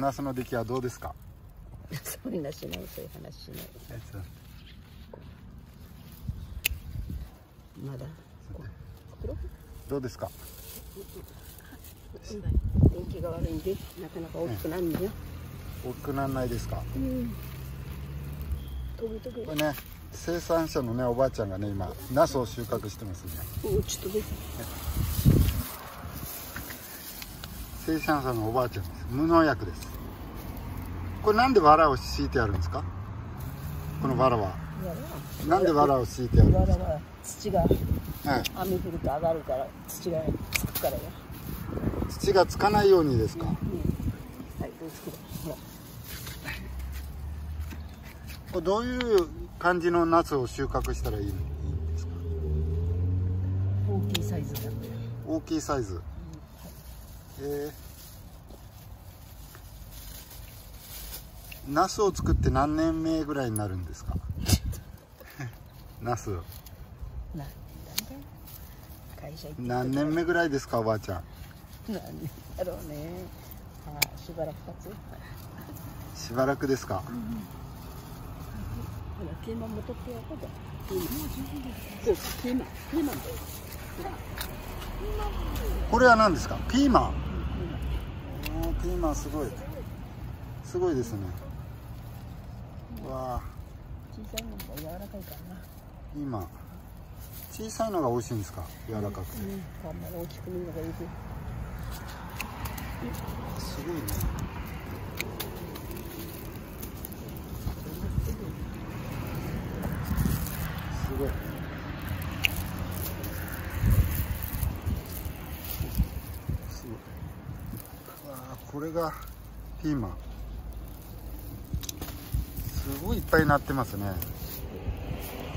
ナスの出来はどうですか？そういうのしないそういう話しないまだどうですか？天気が悪いんでなかなか大きくなるんだよ、大きくならないですか？うん。飛ぶ飛ぶこれね生産者のねおばあちゃんがね今ナスを収穫してますねおちょっとです生産者のおばあちゃんです。無農薬です。これなんで藁を敷いてあるんですか？この藁は。なんで藁を敷いてあるんですわらわら土がか、はい、雨降ると上がるから土がつくからよ、土がつかないようにですか？うん、はいどうつくだほらこれどういう感じのナスを収穫したらいいんですか？大きいサイズ大きいサイズえー、ナスを作って何年目ぐらいになるんですか？ナス何年目ぐらいですかおばあちゃん？何年だろうね。ああしばらく経つ。しばらくですか？ほらピーマンも取ってやろうかピーマン。そうピーマン。ピーマンだよこれは何ですか？ピーマンピー。マンおーピーマンすごい。すごいですね。わあ。小さいのも柔らかいからな。ピーマン小さいのが美味しいんですか？柔らかくて。うん。あんまり大きく見るのがいいすごいねすごいすごいわあこれがピーマン。すごいいっぱいなってますね。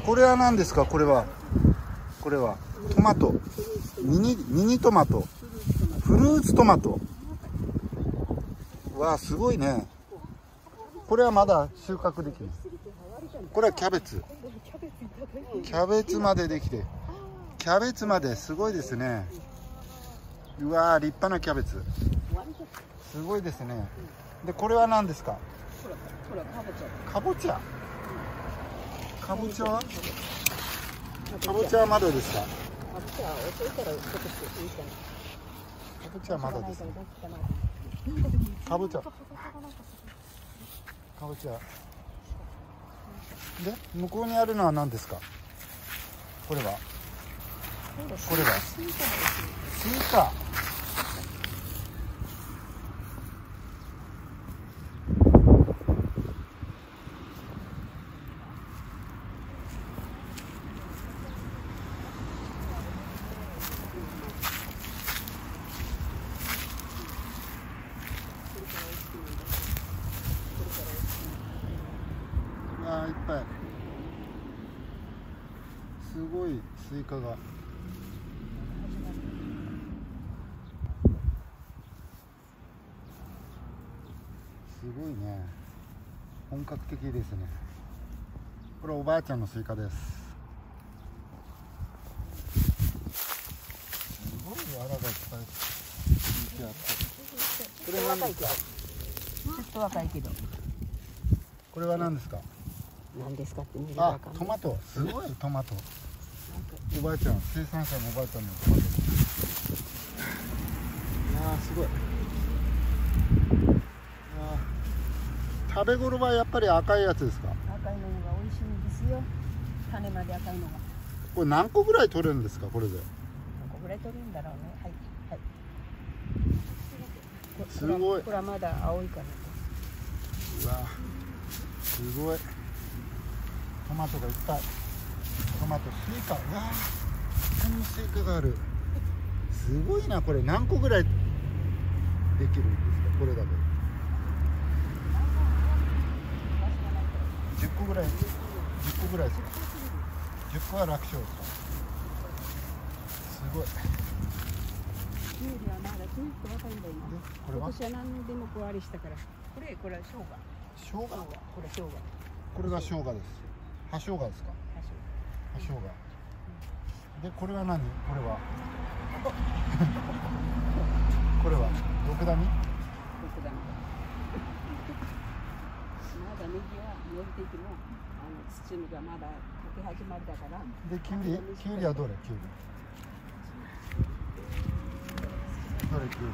これは何ですか？これは。これは。トマト。ミニミニトマト。フルーツトマト。わあすごいね。これはまだ収穫できるこれはキャベツ。キャベツまでできて。キャベツまですごいですね。うわー立派なキャベツ。すごいですね。でこれは何ですか？かぼちゃかぼちゃかぼちゃは？かぼちゃはまだですか？かぼちゃは遅いからちょっといいかな。かぼちゃはまだです。ねかかぼちゃかぼちゃで向こうにあるのは何ですか？これは。これは。スイカあーいっぱいすごいスイカが。すごいね。本格的ですね。これおばあちゃんのスイカです。すごいわらがいっぱい敷いてあって。これ何ですか？ちょっと若いけど。これは何ですか？何ですかってあトマト。すごいトマトおばあちゃん生産者のおばあちゃんのトマトいやーすごい。い食べ頃はやっぱり赤いやつですか？赤いのが美味しいんですよ。種まで赤いのが。これ何個ぐらい取れるんですか？これで。どこぐらい取るんだろうね。はいはい。こすごい。これはまだ青いかなうわーすごい。トマトがいっぱいトマトスイカうわーここにスイカがあるすごいなこれ。何個ぐらいできるんですかこれだけ10個ぐらい10個ぐらいですか？10個は楽勝。ですかすごい。はまだと若いんだよこれは？今年は何でもこうありしたからこれ。これは生姜。生姜これ生姜。これが生姜です葉生姜ですか？葉生姜。でこれは何？これは。これは？ドクダミ僕だネギは伸びていてもあの土がまだ炊き始まりだから。できゅうり？きゅうりはどれ？きゅうり。どれ？きゅうり。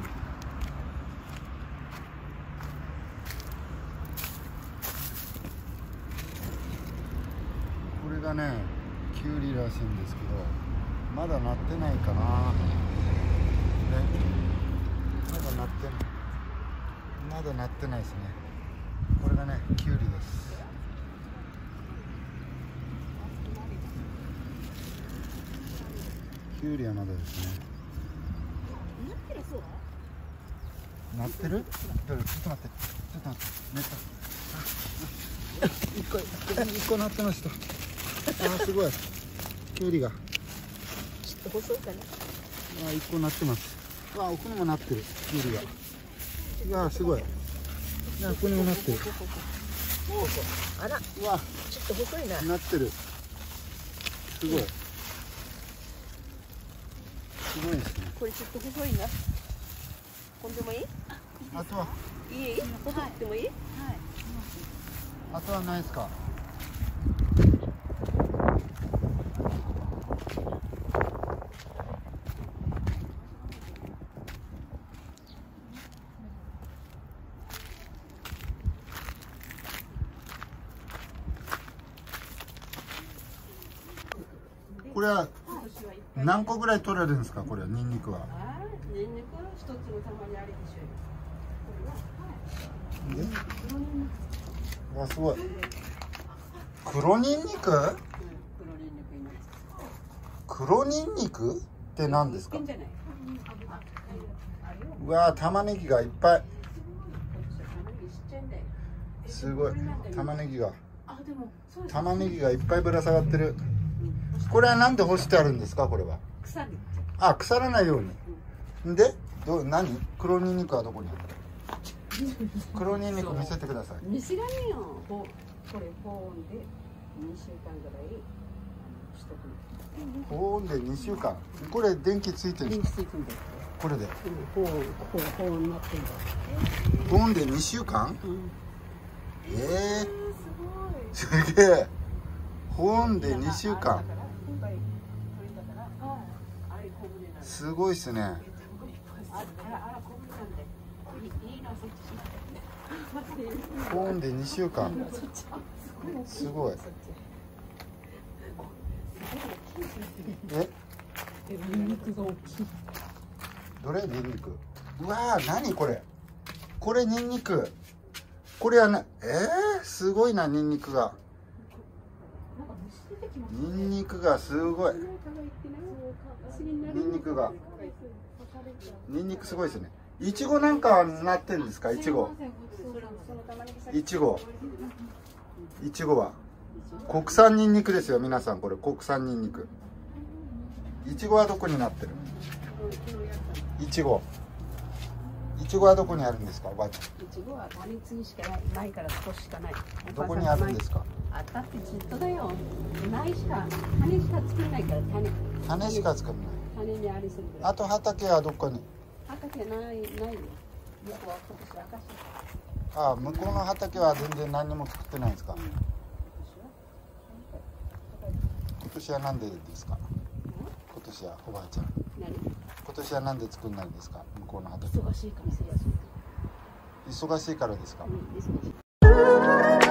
これがねきゅうりらしいんですけどまだなってないかな。ね。まだなってない。まだなってないですね。これがねきゅうりです。きゅうりはまだですね。なってる？ちょっと待って。ちょっと待って。寝た。一個一個なってました。あすごい。きゅうりが。ちょっと細いかな。あ一個なってます。あ奥にもなってるきゅうりがうわすごい。いやここにもなってる。あらうわ。ちょっと細いな。なってる。すごい。すごいですね。これちょっと細いな。こんでもいい？あとは。いい？細くてもいい。あとはないですかこれは何個ぐらい取れるんですか？これニンニクはニンニク一つの玉にあるでしょこれはで黒ニンニクわすごい。黒ニンニク？うん黒ニンニク？って何ですか？うわー玉ねぎがいっぱい。すごい。玉ねぎが。玉ねぎがいっぱいぶら下がってるこれはなんで干してあるんですか？これは。腐るあ腐らないように。でど何？黒ニンニクはどこにある？黒ニンニク見せてください。西がねよ。ほこれ保温で2週間ぐらいしとくの。保温で2週間。これ電気ついてるんで電すかこれで。うん保温保温になってんだよ。保温で2週間？うん。ええー、すげえ。保温で2週間今回取れたからあれ小舟なんですごいっすね。ああらあら小舟なんでいいいいの設置しなきゃ保温で2週間。すごい。え？どれ？ニンニク。うわー何これ？これニンニク。これはなえー、すごいなニンニクがなんか虫出てきますニンニクがすごい。ニンニクが。ニンニクすごいですね。いちごなんかはなってんですか？いちごいちごいちごは。国産ニンニクですよ皆さん。これ国産ニンニク。いちごはどこになってる？いちごいちごはどこにあるんですか？おばあちいちごは種次しかないないから少ししかない。ゃんどこにあるんですか？あったってずっとだよ。ないしか種しか作れないから種。種しか作らない。種にありするぐらいあと畑はどこに？畑ないないよ。僕は今年赤しああ向こうの畑は全然何にも作ってないんですか？今年は何でですか？今年はおばあちゃん。何今年はで作んないんですか？向こうの畑。忙しいからですか、うん